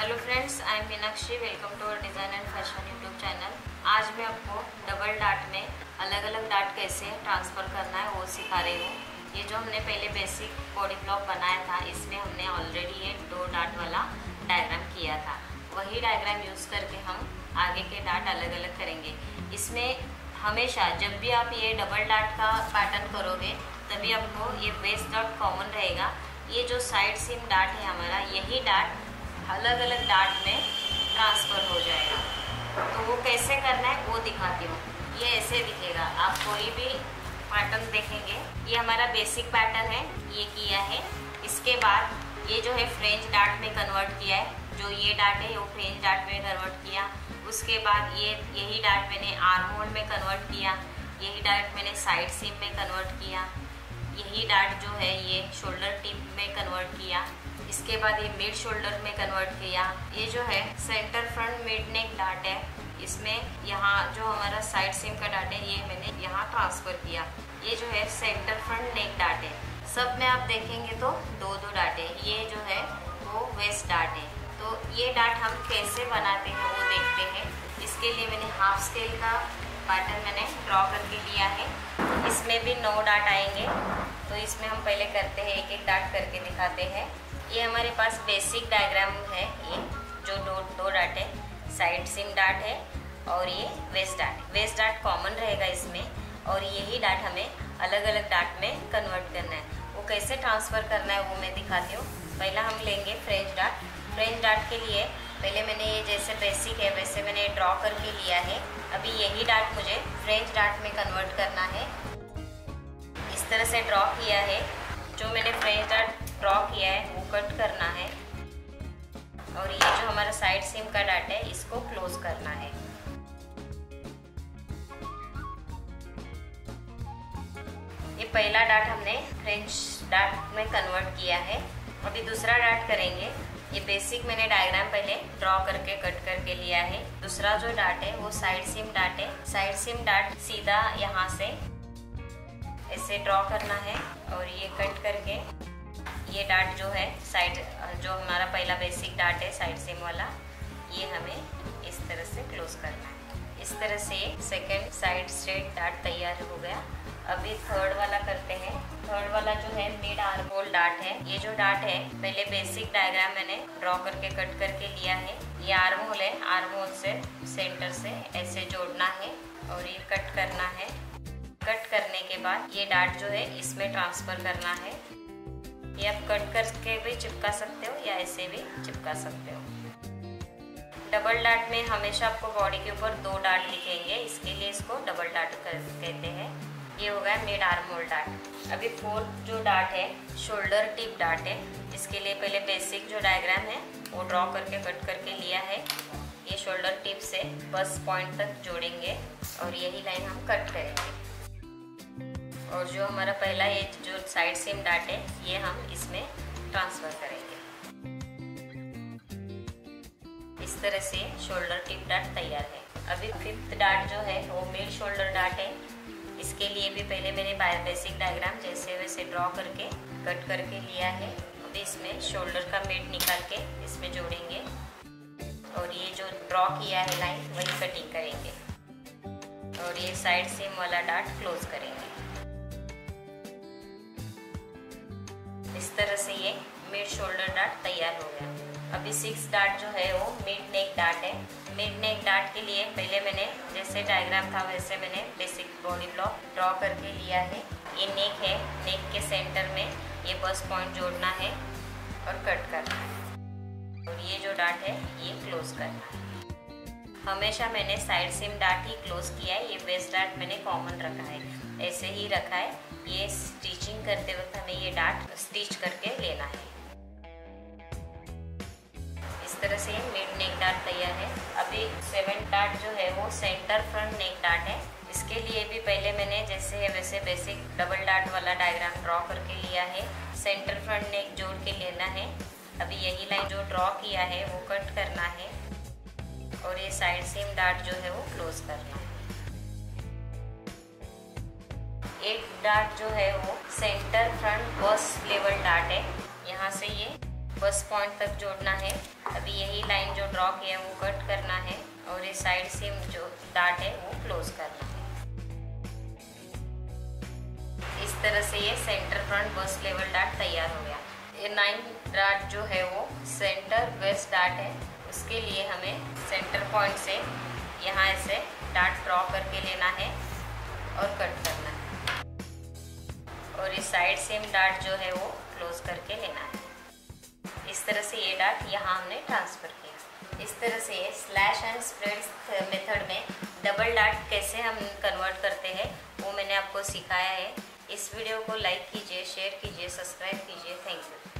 Hello friends I am Meenakshi welcome to our design and fashion YouTube channel आज मैं आपको double dot में अलग अलग डाट कैसे ट्रांसफ़र करना है वो सिखा रही हूँ। ये जो हमने पहले बेसिक बॉडी ब्लॉक बनाया था, इसमें हमने ऑलरेडी ये दो डाट वाला डायग्राम किया था। वही डायग्राम यूज़ करके हम आगे के डाट अलग अलग करेंगे। इसमें हमेशा जब भी आप ये डबल डाट का पैटर्न करोगे, तभी आपको ये वेस्ट डॉट कॉमन रहेगा। ये जो साइड सीम डाट है हमारा, यही डाट अलग अलग डाट में ट्रांसफ़र हो जाएगा। तो वो कैसे करना है, वो दिखाती हूँ। ये ऐसे दिखेगा। आप कोई भी पैटर्न देखेंगे, ये हमारा बेसिक पैटर्न है, ये किया है। इसके बाद ये जो है फ्रेंच डाट में कन्वर्ट किया है, जो ये डाट है, वो फ्रेंच डाट में कन्वर्ट किया। उसके बाद ये, यही डाट मैंने आर्म होल में कन्वर्ट किया। यही डाट मैंने साइड सीम में कन्वर्ट किया। यही डाट जो है, ये शोल्डर टिप में कन्वर्ट किया। इसके बाद ये मिड शोल्डर में कन्वर्ट किया। ये जो है सेंटर फ्रंट मिड नेक डाट है। इसमें यहाँ जो हमारा साइड सिम का डाट है, ये मैंने यहाँ ट्रांसफ़र किया। ये जो है सेंटर फ्रंट नेक डाट है। सब में आप देखेंगे तो दो दो डाट है। ये जो है, वो वेस्ट डाट है। तो ये डाट हम कैसे बनाते हैं वो देखते हैं। इसके लिए मैंने हाफ़ स्केल का पैटर्न मैंने ड्रॉ करके लिया है। इसमें भी नौ डाट आएँगे। तो इसमें हम पहले करते हैं एक एक डाट करके दिखाते हैं। ये हमारे पास बेसिक डायग्राम है ये, जो दो दो डाट है साइड सिम डाट है और ये west dot west dot common रहेगा इसमें और यही डाट हमें अलग अलग डाट में कन्वर्ट करना है। वो कैसे ट्रांसफ़र करना है वो मैं दिखाती हूँ। पहला हम लेंगे फ्रेंच डाट फ्रेंच डाट के लिए पहले मैंने ये जैसे बेसिक है, वैसे मैंने ड्रॉ करके लिया है। अभी यही डाट मुझे फ्रेंच डाट में कन्वर्ट करना है। इस तरह से ड्रॉ किया है। जो मैंने फ्रेंच डाट ड्रॉ किया है, वो कट करना है। और ये जो हमारा साइड सिम का डाटा है, इसको क्लोज करना है। ये पहला डाट हमने फ्रेंच डाट में कन्वर्ट किया है। अभी दूसरा डाट करेंगे। ये बेसिक मैंने डायग्राम पहले ड्रॉ करके कट करके लिया है। दूसरा जो डाट है, वो साइड सिम डाट है। साइड सिम डाट सीधा यहाँ से ऐसे ड्रॉ करना है और ये कट करके। ये डाट जो है साइड जो हमारा पहला बेसिक डाट है साइड सिम वाला, ये हमें इस तरह से क्लोज करना है। इस तरह से सेकेंड साइड स्ट्रेट डाट तैयार हो गया। अभी थर्ड वाला करते हैं। थर्ड वाला जो है मिड आर्म होल डाट है। ये जो डाट है, पहले बेसिक डायग्राम मैंने ड्रॉ करके कट करके लिया है। ये आर्म होल है। आर्म होल से सेंटर से ऐसे जोड़ना है और ये कट करना है। कट करने के बाद ये डाट जो है, इसमें ट्रांसफ़र करना है। ये आप कट करके भी चिपका सकते हो या ऐसे भी चिपका सकते हो। डबल डाट में हमेशा आपको बॉडी के ऊपर दो डाट दिखेंगे, इसके लिए इसको डबल कर कहते हैं। ये हो गया मिड आर्म होल डाट अभी फोर्थ जो डाट है शोल्डर टिप डाट है, इसके लिए पहले बेसिक जो डायग्राम है, वो ड्रॉ करके कट करके लिया है। ये शोल्डर टिप से बस पॉइंट तक जोड़ेंगे और यही लाइन हम कट करेंगे। और जो हमारा पहला ये जो साइड सिम डाट है, ये हम इसमें ट्रांसफ़र करेंगे। इस तरह से शोल्डर टिप डाट तैयार है। अभी फिफ्थ डाट जो है, वो मिड शोल्डर डाट है। इसके लिए भी पहले मैंने बेसिक डायग्राम जैसे वैसे ड्रॉ करके कट करके लिया है। अभी इसमें शोल्डर का मिड निकाल के इसमें जोड़ेंगे। और ये जो ड्रॉ किया है लाइन वही कटिंग करेंगे। और ये साइड सेम वाला डाट क्लोज करेंगे। इस तरह से ये मिड शोल्डर डाट तैयार हो गया। अभी सिक्स डाट जो है वो मिड नेक डाट है। मिड नेक डाट के लिए पहले मैंने जैसे डायग्राम था, वैसे मैंने बेसिक बॉडी ब्लॉक ड्रॉ करके लिया है। ये नेक है नेक के सेंटर में ये बस पॉइंट जोड़ना है और कट करना है। और ये जो डाट है, ये क्लोज करना है। हमेशा मैंने साइड सिम डाट ही क्लोज किया है, ये बेस्ट डाट मैंने कॉमन रखा है। ऐसे ही रखा है। ये स्टिचिंग करते वक्त हमें ये डाट स्टिच करके लेना है। इस तरह से मिड नेक डाट तैयार है। अभी सेवन डार्ट जो है वो सेंटर फ्रंट नेक डाट है। इसके लिए भी पहले मैंने जैसे है वैसे बेसिक डबल डाट वाला डायग्राम ड्रॉ करके लिया है। सेंटर फ्रंट नेक जोड़ के लेना है। अभी यही लाइन जो ड्रॉ किया है वो कट करना है। और ये साइड सेम डाट जो है वो क्लोज करना एक डार्ट जो है वो centre front bust level dart है। यहाँ से ये बस पॉइंट तक जोड़ना है। अभी यही लाइन जो ड्रॉ किया है वो कट करना है और ये साइड से जो डाट है वो क्लोज करना है। इस तरह से ये सेंटर फ्रंट बस लेवल डाट तैयार हो गया। ये नाइन डाट जो है वो सेंटर वेस्ट डाट है। उसके लिए हमें सेंटर पॉइंट से यहाँ ऐसे डाट ड्रॉ करके लेना है और कट करना है। और इस साइड सेम डाट जो है वो क्लोज करके लेना है। इस तरह से ये डाट यहाँ हमने ट्रांसफ़र किया। इस तरह से स्लैश एंड स्प्रेड मेथड में डबल डाट कैसे हम कन्वर्ट करते हैं, वो मैंने आपको सिखाया है। इस वीडियो को लाइक कीजिए शेयर कीजिए सब्सक्राइब कीजिए। Thank you